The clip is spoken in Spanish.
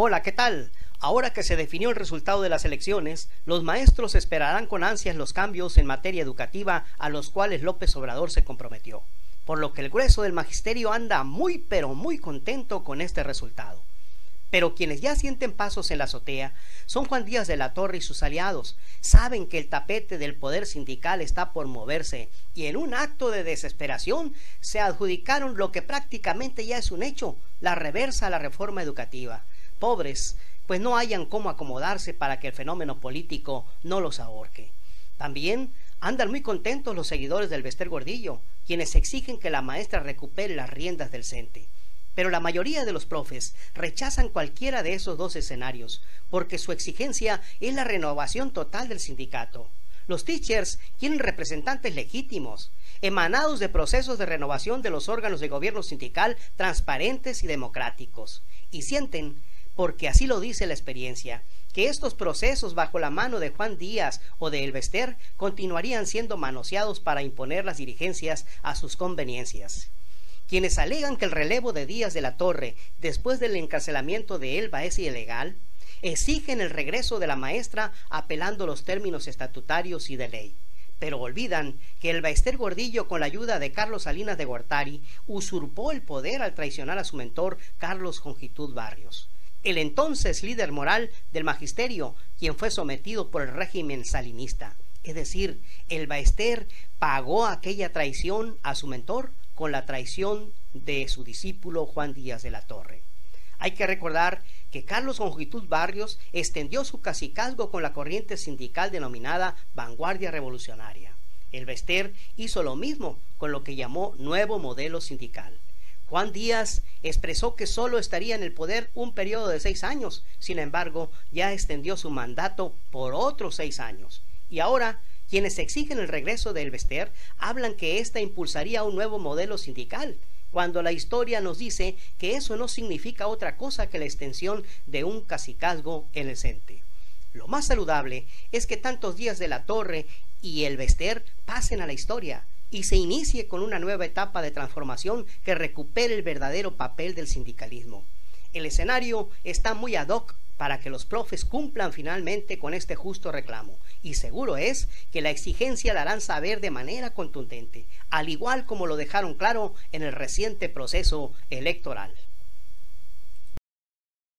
Hola, ¿qué tal? Ahora que se definió el resultado de las elecciones, los maestros esperarán con ansias los cambios en materia educativa a los cuales López Obrador se comprometió, por lo que el grueso del magisterio anda muy pero muy contento con este resultado. Pero quienes ya sienten pasos en la azotea son Juan Díaz de la Torre y sus aliados. Saben que el tapete del poder sindical está por moverse y en un acto de desesperación se adjudicaron lo que prácticamente ya es un hecho, la reversa a la reforma educativa. Pobres, pues no hayan cómo acomodarse para que el fenómeno político no los ahorque. También andan muy contentos los seguidores del Bester Gordillo, quienes exigen que la maestra recupere las riendas del CENTE. Pero la mayoría de los profes rechazan cualquiera de esos dos escenarios, porque su exigencia es la renovación total del sindicato. Los teachers quieren representantes legítimos, emanados de procesos de renovación de los órganos de gobierno sindical transparentes y democráticos, y sienten, porque así lo dice la experiencia, que estos procesos bajo la mano de Juan Díaz o de Elvester continuarían siendo manoseados para imponer las dirigencias a sus conveniencias quienes alegan que el relevo de Díaz de la Torre después del encarcelamiento de Elba es ilegal, exigen el regreso de la maestra apelando los términos estatutarios y de ley. Pero olvidan que el Baester Gordillo, con la ayuda de Carlos Salinas de Gortari, usurpó el poder al traicionar a su mentor Carlos Jongitud Barrios, el entonces líder moral del magisterio, quien fue sometido por el régimen salinista. Es decir, el Baester pagó aquella traición a su mentor con la traición de su discípulo Juan Díaz de la Torre. Hay que recordar que Carlos Longitud Barrios extendió su cacicazgo con la corriente sindical denominada Vanguardia Revolucionaria. El Bester hizo lo mismo con lo que llamó Nuevo Modelo Sindical. Juan Díaz expresó que solo estaría en el poder un periodo de seis años, sin embargo, ya extendió su mandato por otros seis años. Y ahora quienes exigen el regreso de Elvester hablan que ésta impulsaría un nuevo modelo sindical, cuando la historia nos dice que eso no significa otra cosa que la extensión de un cacicazgo en el CENTE. Lo más saludable es que tantos días de la torre y el pasen a la historia y se inicie con una nueva etapa de transformación que recupere el verdadero papel del sindicalismo. El escenario está muy ad hoc para que los profes cumplan finalmente con este justo reclamo. Y seguro es que la exigencia la harán saber de manera contundente, al igual como lo dejaron claro en el reciente proceso electoral.